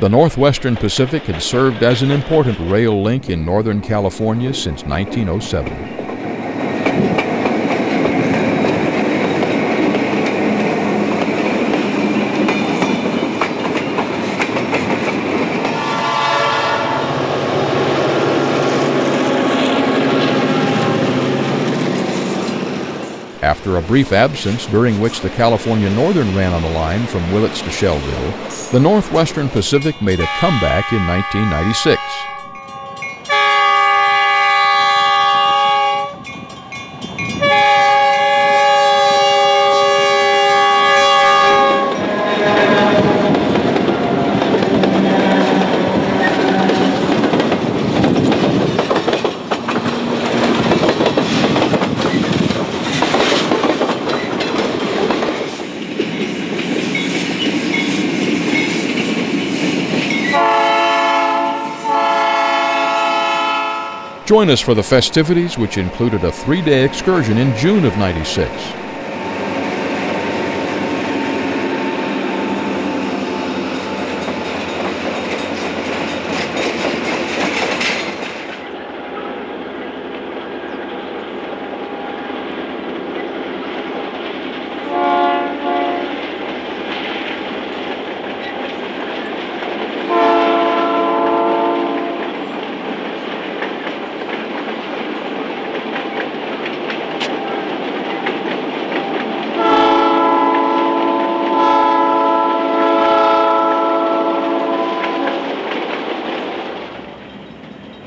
The Northwestern Pacific had served as an important rail link in Northern California since 1907. After a brief absence during which the California Northern ran on the line from Willits to Schellville, the Northwestern Pacific made a comeback in 1996. Join us for the festivities, which included a three day excursion in June of 96.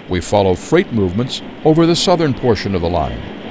We follow freight movements over the southern portion of the line.